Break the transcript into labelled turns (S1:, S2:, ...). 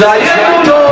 S1: 在夜空中。